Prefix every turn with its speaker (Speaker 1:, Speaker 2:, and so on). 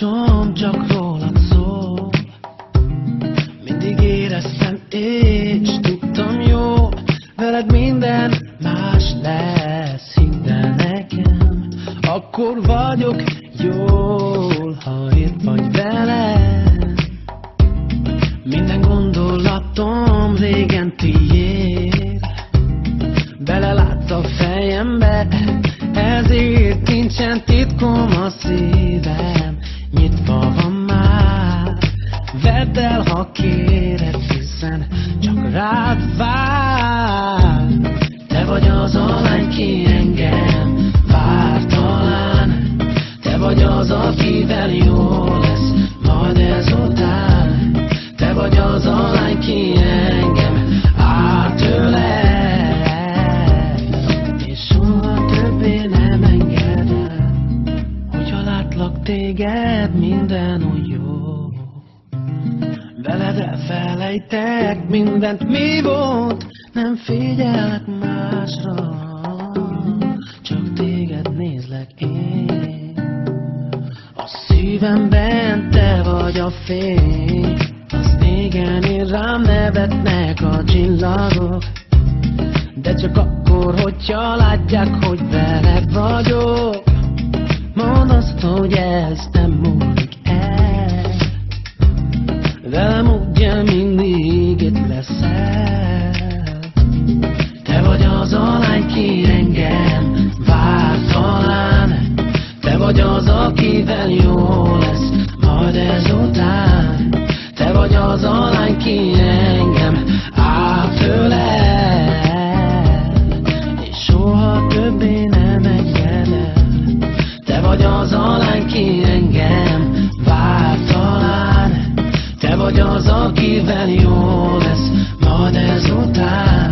Speaker 1: sorsom csak rólad szól. Mindig éreztem és tudtam jó Veled minden más lesz, hidd el nekem. Akkor vagyok jól, ha itt vagy velem Minden gondolatom régen tiéd. Belelát a fejembe, ezért nincsen titkom a szíved nyitva van már. Vedd el, ha kéred, hiszen csak rád vár. Te vagy az a lány, ki engem vár talán. Te vagy az, akivel jó téged, minden úgy jó. Veled elfelejtek mindent, mi volt, nem figyelek másra, csak téged nézlek én. A szívemben te vagy a fény, az égen én rám nevetnek a csillagok, de csak akkor, hogyha látják, hogy veled vagyok hogy ez nem múlik el. Velem ugye mindig itt leszel. Te vagy az a lány kérem talán ki engem vár talán. Te vagy az, akivel jó lesz majd ezután